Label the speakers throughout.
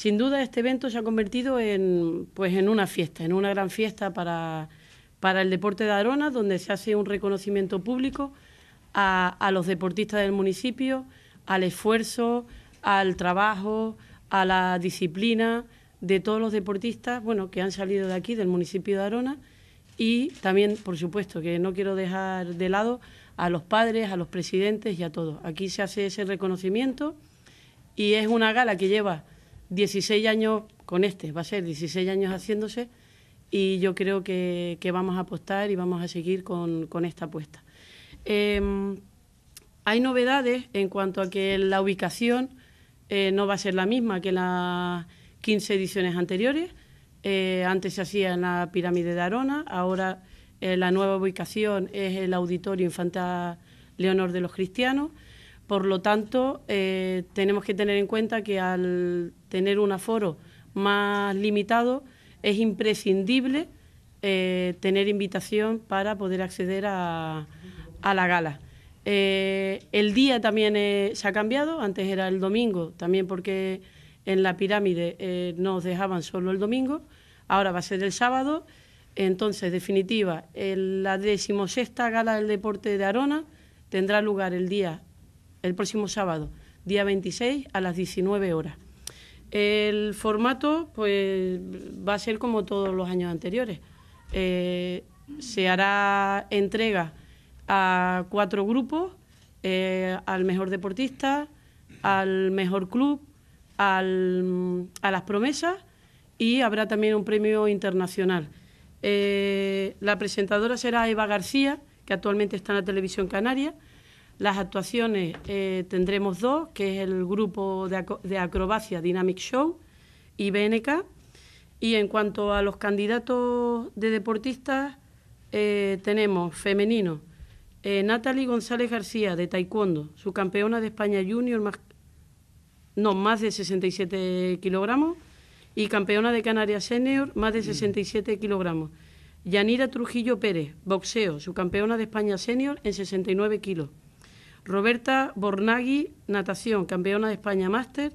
Speaker 1: Sin duda este evento se ha convertido en, pues, en una fiesta, en una gran fiesta para, para el deporte de Arona, donde se hace un reconocimiento público a, a los deportistas del municipio, al esfuerzo, al trabajo, a la disciplina de todos los deportistas bueno, que han salido de aquí, del municipio de Arona, y también, por supuesto, que no quiero dejar de lado a los padres, a los presidentes y a todos. Aquí se hace ese reconocimiento y es una gala que lleva 16 años con este, va a ser 16 años haciéndose y yo creo que, vamos a apostar y vamos a seguir con, esta apuesta. Em, hay novedades en cuanto a que la ubicación eh, no va a ser la misma que las 15 ediciones anteriores. Eh, antes se hacía en la pirámide de Arona, ahora eh, la nueva ubicación es el Auditorio Infanta Leonor de los Cristianos. Por lo tanto, eh, tenemos que tener en cuenta que al tener un aforo más limitado, es imprescindible eh, tener invitación para poder acceder a, la gala. Eh, el día también se ha cambiado, antes era el domingo, también porque en la pirámide nos dejaban solo el domingo, ahora va a ser el sábado. Entonces, definitiva, la decimosexta gala del deporte de Arona tendrá lugar el día el próximo sábado, día 26 a las 19 horas. El formato pues va a ser como todos los años anteriores. Eh, se hará entrega a cuatro grupos, eh, al mejor deportista, al mejor club, a las promesas y habrá también un premio internacional. Eh, la presentadora será Eva García, que actualmente está en la televisión canaria, las actuaciones eh, tendremos dos, que es el grupo de, acrobacia Dynamic Show y BNK. Y en cuanto a los candidatos de deportistas, eh, tenemos femenino eh, Natalie González García de Taekwondo, su campeona de España Junior, más, no, más de 67 kilogramos, y campeona de Canarias Senior, más de 67 kilogramos. Yanira Trujillo Pérez, boxeo, su campeona de España Senior en 69 kilos. Roberta Bornaghi, natación, campeona de España máster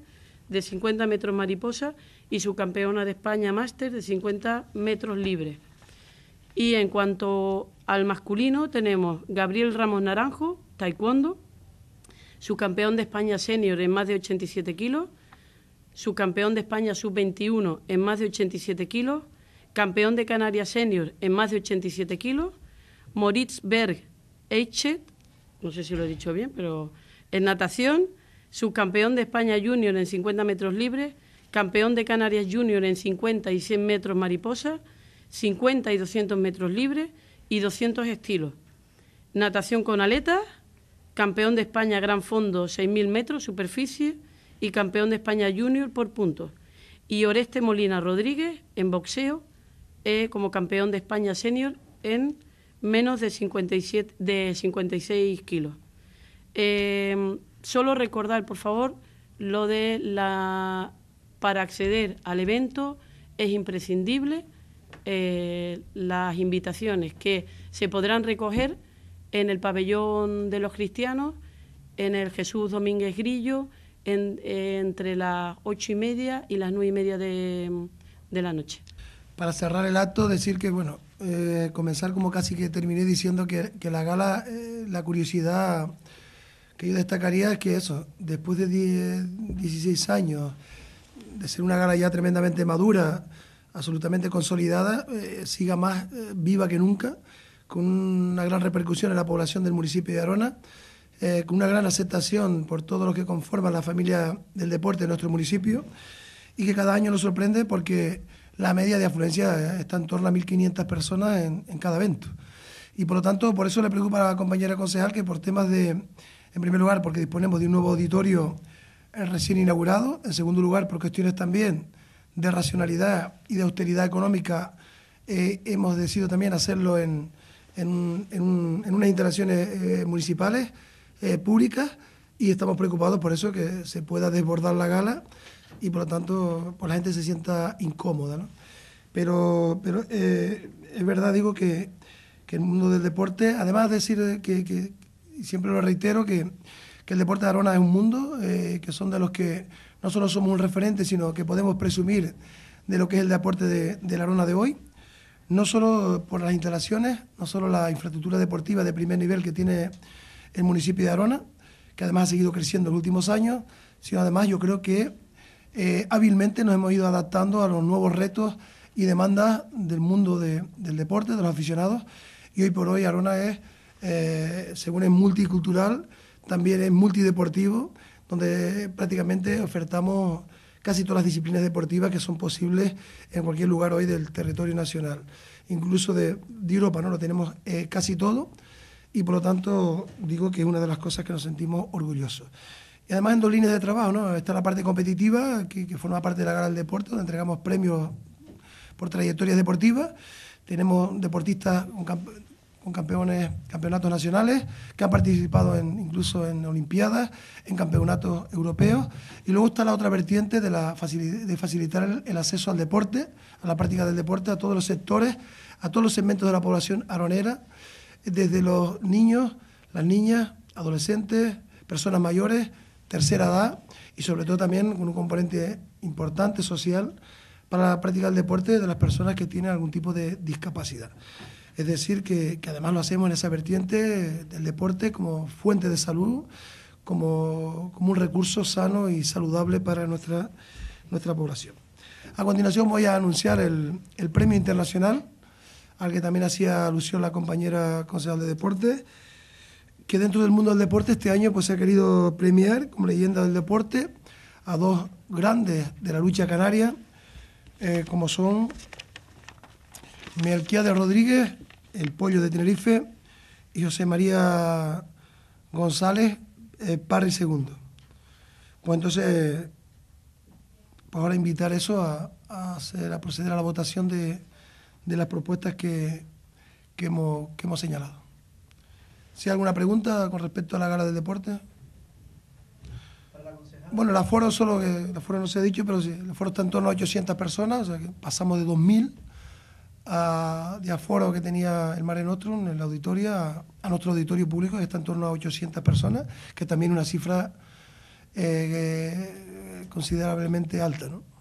Speaker 1: de 50 metros mariposa y subcampeona de España máster de 50 metros libres. Y en cuanto al masculino, tenemos Gabriel Ramos Naranjo, taekwondo, subcampeón de España senior en más de 87 kilos, subcampeón de España sub-21 en más de 87 kilos, campeón de Canarias senior en más de 87 kilos, Moritz Berg Eichet, no sé si lo he dicho bien, pero en natación, subcampeón de España junior en 50 metros libres, campeón de Canarias junior en 50 y 100 metros mariposa, 50 y 200 metros libres y 200 estilos. Natación con aletas, campeón de España gran fondo 6.000 metros superficie y campeón de España junior por puntos. Y Oreste Molina Rodríguez en boxeo eh, como campeón de España senior en menos de, 57, de 56 kilos. Eh, solo recordar, por favor, lo de la... Para acceder al evento es imprescindible eh, las invitaciones que se podrán recoger en el pabellón de los cristianos, en el Jesús Domínguez Grillo, entre las ocho y media y las nueve y media de, de la noche.
Speaker 2: Para cerrar el acto, decir que, bueno, eh, comenzar como casi que terminé diciendo que, la gala, eh, la curiosidad que yo destacaría es que eso, después de 16 años, de ser una gala ya tremendamente madura, absolutamente consolidada, eh, siga más viva que nunca, con una gran repercusión en la población del municipio de Arona, con una gran aceptación por todos los que conforman la familia del deporte de nuestro municipio y que cada año nos sorprende porque la media de afluencia está en torno a 1.500 personas en, cada evento. Y por lo tanto, por eso le preocupa a la compañera concejal que por temas de, en primer lugar, porque disponemos de un nuevo auditorio eh, recién inaugurado, en segundo lugar, por cuestiones también de racionalidad y de austeridad económica, eh, hemos decidido también hacerlo en, unas instalaciones eh, municipales públicas y estamos preocupados por eso que se pueda desbordar la gala y por lo tanto pues la gente se sienta incómoda. ¿no? Pero, pero eh, es verdad, digo, que, que, el mundo del deporte, además de decir que, que siempre lo reitero, que, que, el deporte de Arona es un mundo, eh, que son de los que no solo somos un referente, sino que podemos presumir de lo que es el deporte de, de la Arona de hoy, no solo por las instalaciones, no solo la infraestructura deportiva de primer nivel que tiene el municipio de Arona, que además ha seguido creciendo en los últimos años, sino además yo creo que eh, hábilmente nos hemos ido adaptando a los nuevos retos y demandas del mundo del deporte, de los aficionados, y hoy por hoy Arona es, eh, según es multicultural, también es multideportivo, donde prácticamente ofertamos casi todas las disciplinas deportivas que son posibles en cualquier lugar hoy del territorio nacional. Incluso de, Europa, ¿no? Lo tenemos eh, casi todo y por lo tanto digo que es una de las cosas que nos sentimos orgullosos. Y además en dos líneas de trabajo, ¿no? Está la parte competitiva, que, forma parte de la Gala del Deporte, donde entregamos premios por trayectorias deportivas. Tenemos deportistas con, campeones, campeonatos nacionales que han participado en, incluso en Olimpiadas, en campeonatos europeos. Y luego está la otra vertiente de, la de facilitar el, acceso al deporte, a la práctica del deporte, a todos los sectores, a todos los segmentos de la población aronera desde los niños, las niñas, adolescentes, personas mayores, tercera edad y sobre todo también con un componente importante social para la práctica del deporte de las personas que tienen algún tipo de discapacidad. Es decir, que, además lo hacemos en esa vertiente del deporte como fuente de salud, como, como un recurso sano y saludable para nuestra, nuestra población. A continuación voy a anunciar el, el premio internacional al que también hacía alusión la compañera concejal de deporte, que dentro del mundo del deporte este año pues, se ha querido premiar como leyenda del deporte a dos grandes de la lucha canaria, eh, como son de Rodríguez, el pollo de Tenerife, y José María González, eh, Parry segundo. Pues entonces, pues ahora invitar eso a, hacer, a proceder a la votación de, las propuestas que hemos señalado. Si hay alguna pregunta con respecto a la gala del deporte. Bueno, el aforo solo que el aforo no se ha dicho, pero sí, el aforo está en torno a 800 personas, o sea que pasamos de 2000 a, de aforo que tenía el Mare Nostrum en la auditoria a, nuestro auditorio público que está en torno a 800 personas, que también es una cifra eh, considerablemente alta, ¿no?